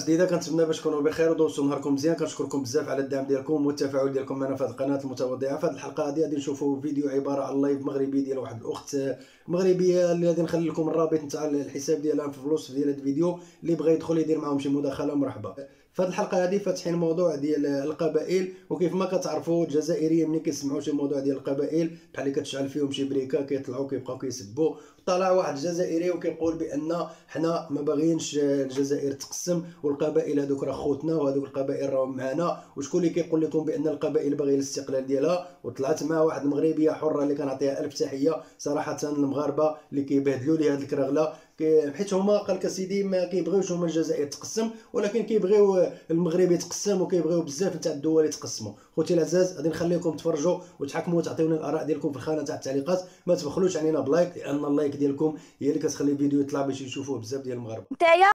جديدة كنتمنى باش تكونوا بخير ودوزتوا نهاركم مزيان. كنشكركم بزاف على الدعم ديالكم والتفاعل ديالكم معنا في هذه القناة المتواضعة. في هذه الحلقة هذه غادي نشوفوا فيديو عبارة عن لايف مغربي ديال واحد الأخت مغربية اللي غادي نخلي لكم الرابط نتاع الحساب ديالها في الوصف ديال هذا الفيديو. اللي بغى يدخل يدير معاهم شي مداخلة مرحبا. في هذه الحلقة هذه فاتحين الموضوع ديال القبائل وكيف ما كتعرفوا الجزائريين ملي كيسمعوا شي موضوع ديال القبائل بحال اللي كتشعل فيهم شي بريكه كيطلعوا كيبقاو كيسبوا. طلع واحد الجزائري وكيقول بأن حنا ما باغيينش الجزائر تقسم والقبائل هذوك راه خوتنا وهذوك القبائل راهم معنا وشكون اللي كيقول لكم بأن القبائل باغية الاستقلال ديالها؟ وطلعت مع واحد المغربية حرة اللي كنعطيها ألف تحية صراحة المغاربة اللي كيبهدلوا لي هذه الكرغله حيت هما قال لك سيدي ما كيبغيوش هما الجزائر تقسم ولكن كيبغيو المغرب يتقسم وكيبغيو بزاف نتاع الدول يتقسموا. خوتي العزاز غادي نخليكم تفرجوا وتحكموا وتعطيونا الآراء ديالكم في الخانة تاع التعليقات. ما تبخلوش علينا بلايك لأن اللايك ديالكم هي اللي كتخلي الفيديو يطلع باش يشوفوه بزاف ديال المغاربه